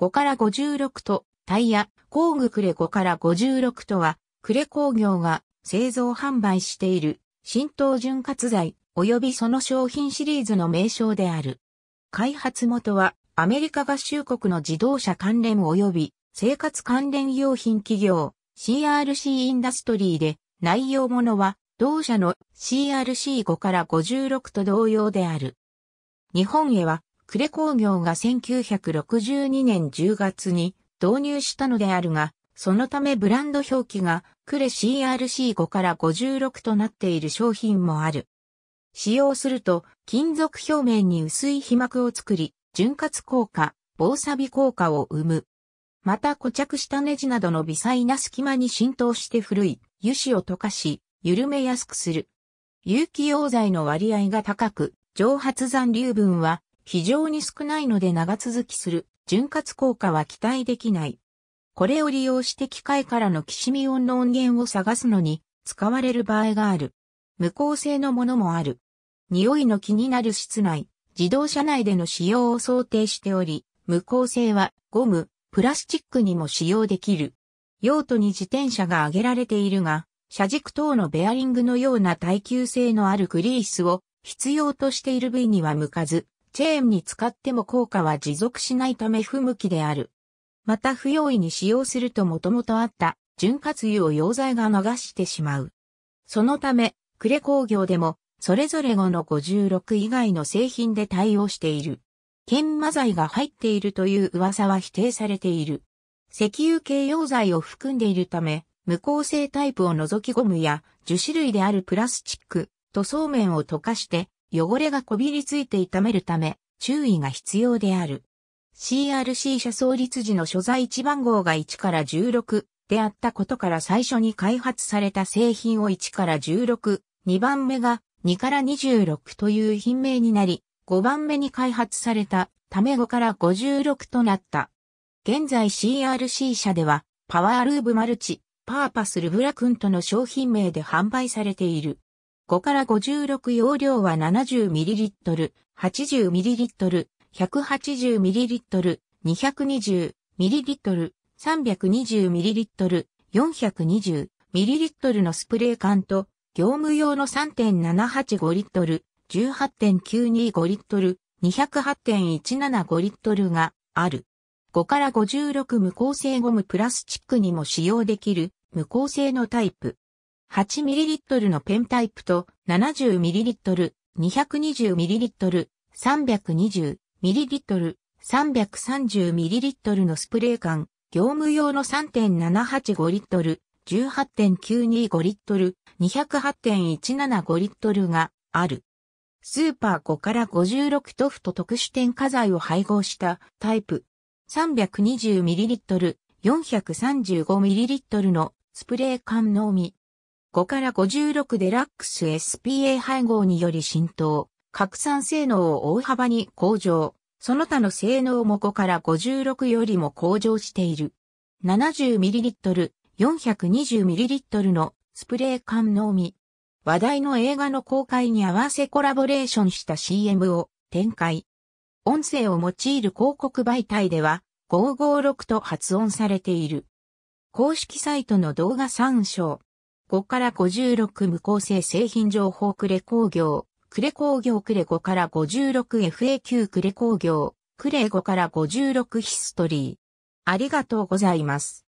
5から56とタイヤ、工具クレ5から56とは、クレ工業が製造販売している浸透潤滑剤及びその商品シリーズの名称である。開発元はアメリカ合衆国の自動車関連及び生活関連用品企業 CRC インダストリーで内容ものは同社の CRC5 から56と同様である。日本へは呉工業が1962年10月に導入したのであるが、そのためブランド表記が呉 CRC5 から56となっている商品もある。使用すると金属表面に薄い皮膜を作り、潤滑効果、防錆効果を生む。また固着したネジなどの微細な隙間に浸透して古い油脂を溶かし、緩めやすくする。有機溶剤の割合が高く、蒸発残留分は非常に少ないので長続きする。潤滑効果は期待できない。これを利用して機械からのきしみ音の音源を探すのに使われる場合がある。無効性のものもある。匂いの気になる室内、自動車内での使用を想定しており、無効性はゴム、プラスチックにも使用できる。用途に自転車が挙げられているが、車軸等のベアリングのような耐久性のあるグリースを必要としている部位には向かず、チェーンに使っても効果は持続しないため不向きである。また不用意に使用するともともとあった潤滑油を溶剤が流してしまう。そのため、呉工業でもそれぞれ5の56以外の製品で対応している。研磨剤が入っているという噂は否定されている。石油系溶剤を含んでいるため、無効性タイプを除きゴムや樹脂類であるプラスチック、塗装面を溶かして汚れがこびりついて傷めるため注意が必要である。CRC 車創立時の所在地番号が1から16であったことから最初に開発された製品を1から16、2番目が2から26という品名になり、5番目に開発されたため5から56となった。現在 CRC 社では、パワールーブマルチ、パーパスルブラクントの商品名で販売されている。5から56容量は 70ml、80ml、180ml、220ml、320ml、420ml のスプレー缶と業務用の3.785リットル、18.925リットル、208.175リットルがある。5から56無効性ゴムプラスチックにも使用できる無効性のタイプ。8ml のペンタイプと 70ml、220ml、320ml、330ml のスプレー缶、業務用の3.785リットル、18.925リットル、208.175リットルがある。スーパー5から56トフと特殊添加剤を配合したタイプ 320ml、435ml のスプレー缶のみ。5から56デラックス SPA 配合により浸透、拡散性能を大幅に向上、その他の性能も5から56よりも向上している。70ml、420ml のスプレー缶のみ。話題の映画の公開に合わせコラボレーションした CM を展開。音声を用いる広告媒体では556と発音されている。公式サイトの動画参照。5から56無効性製品情報クレ工業。クレ工業クレ5から 56FAQ クレ工業。クレ5から56ヒストリー。ありがとうございます。